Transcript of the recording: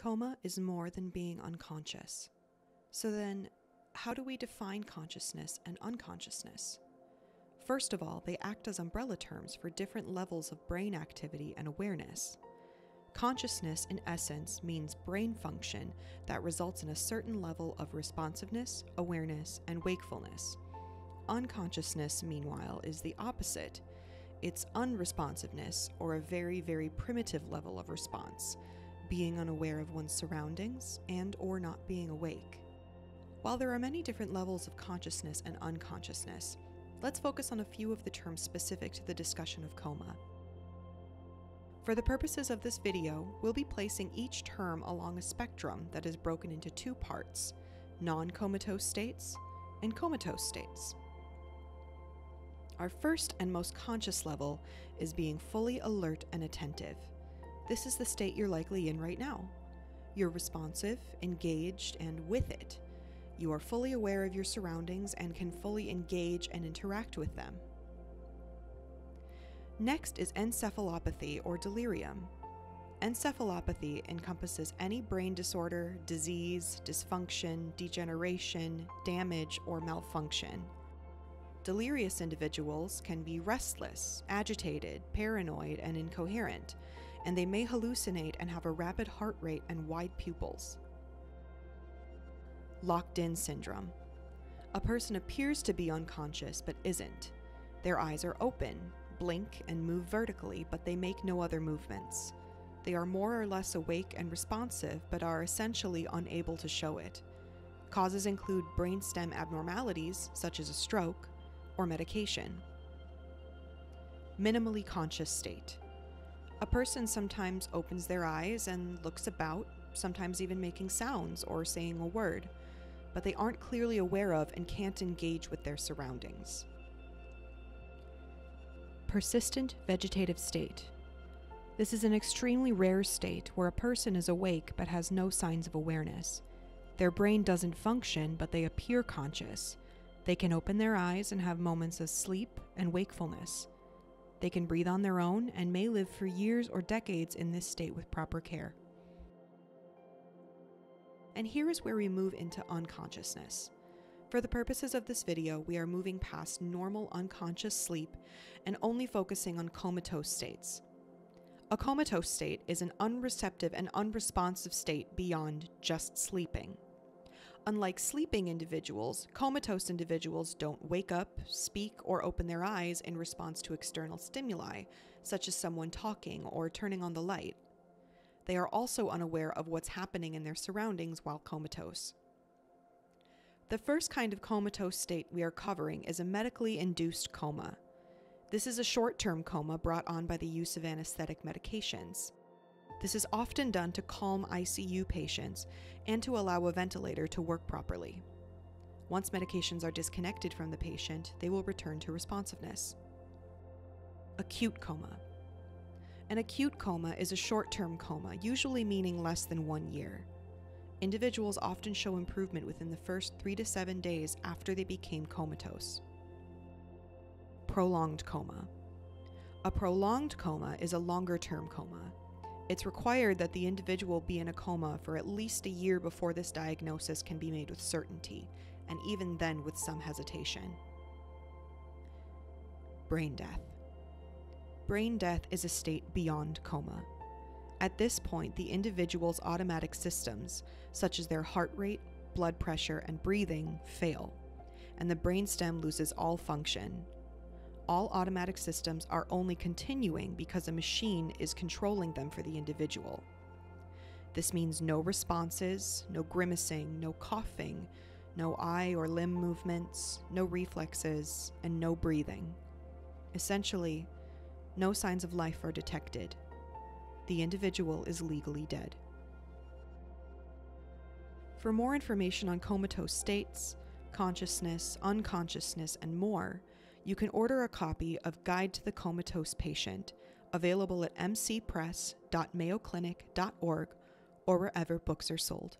Coma is more than being unconscious. So then, how do we define consciousness and unconsciousness? First of all, they act as umbrella terms for different levels of brain activity and awareness. Consciousness, in essence, means brain function that results in a certain level of responsiveness, awareness, and wakefulness. Unconsciousness, meanwhile, is the opposite. It's unresponsiveness, or a very, very primitive level of response, being unaware of one's surroundings and or not being awake. While there are many different levels of consciousness and unconsciousness, let's focus on a few of the terms specific to the discussion of coma. For the purposes of this video, we'll be placing each term along a spectrum that is broken into two parts non comatose states and comatose states. Our first and most conscious level is being fully alert and attentive. This is the state you're likely in right now. You're responsive, engaged, and with it. You are fully aware of your surroundings and can fully engage and interact with them. Next is encephalopathy or delirium. Encephalopathy encompasses any brain disorder, disease, dysfunction, degeneration, damage, or malfunction. Delirious individuals can be restless, agitated, paranoid, and incoherent, and they may hallucinate and have a rapid heart rate and wide pupils locked in syndrome. A person appears to be unconscious but isn't. Their eyes are open, blink, and move vertically, but they make no other movements. They are more or less awake and responsive, but are essentially unable to show it. Causes include brainstem abnormalities, such as a stroke, or medication. Minimally conscious state. A person sometimes opens their eyes and looks about, sometimes even making sounds or saying a word but they aren't clearly aware of and can't engage with their surroundings. Persistent vegetative state. This is an extremely rare state where a person is awake but has no signs of awareness. Their brain doesn't function, but they appear conscious. They can open their eyes and have moments of sleep and wakefulness. They can breathe on their own and may live for years or decades in this state with proper care. And here is where we move into unconsciousness. For the purposes of this video, we are moving past normal unconscious sleep and only focusing on comatose states. A comatose state is an unreceptive and unresponsive state beyond just sleeping. Unlike sleeping individuals, comatose individuals don't wake up, speak, or open their eyes in response to external stimuli, such as someone talking or turning on the light. They are also unaware of what's happening in their surroundings while comatose. The first kind of comatose state we are covering is a medically induced coma. This is a short term coma brought on by the use of anesthetic medications. This is often done to calm ICU patients and to allow a ventilator to work properly. Once medications are disconnected from the patient, they will return to responsiveness. Acute coma. An acute coma is a short term coma, usually meaning less than one year. Individuals often show improvement within the first three to seven days after they became comatose. Prolonged coma. A prolonged coma is a longer term coma. It's required that the individual be in a coma for at least a year before this diagnosis can be made with certainty, and even then with some hesitation. Brain death. Brain death is a state beyond coma. At this point, the individual's automatic systems, such as their heart rate, blood pressure, and breathing, fail, and the brainstem loses all function. All automatic systems are only continuing because a machine is controlling them for the individual. This means no responses, no grimacing, no coughing, no eye or limb movements, no reflexes, and no breathing. Essentially, no signs of life are detected. The individual is legally dead. For more information on comatose states, consciousness, unconsciousness, and more, you can order a copy of Guide to the Comatose Patient, available at mcpress.mayoclinic.org or wherever books are sold.